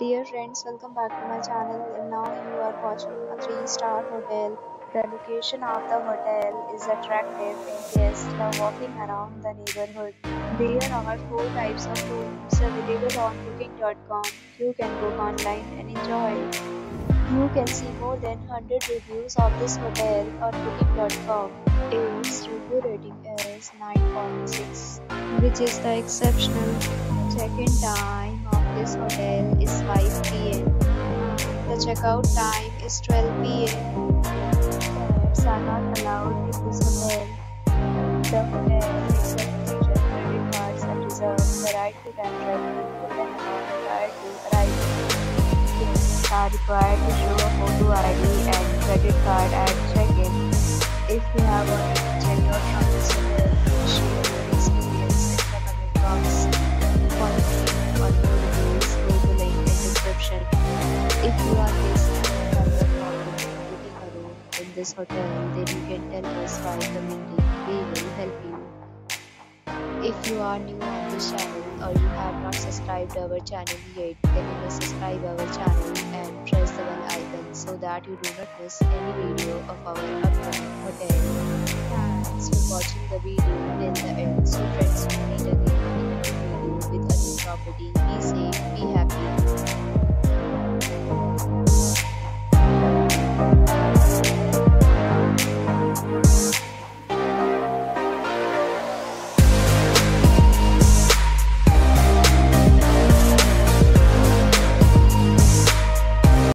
Dear friends, welcome back to my channel. And now you are watching a 3-star hotel. The location of the hotel is attractive and guests love walking around the neighborhood. There are 4 types of rooms available on booking.com. You can book online and enjoy. You can see more than 100 reviews of this hotel on booking.com. Its review rating is 9.6, which is the exceptional. Check-in time this hotel is 5 pm. The checkout time is 12 pm. Pets are not allowed in this hotel. The hotel accepts credit cards and reserves the right to temporarily hold an amount prior to arrival. Guests are required to show a photo ID and credit card at check-in. If you have already checked If you are facing any kind of problem booking a room in this hotel, then you can tell us by commenting. We will help you. If you are new on this channel or you have not subscribed to our channel yet, then you must subscribe our channel and press the bell icon so that you do not miss any video of our upcoming hotel. Thanks for watching the video till the end. So friends, we meet again in a new video with a new property. Be safe, be happy.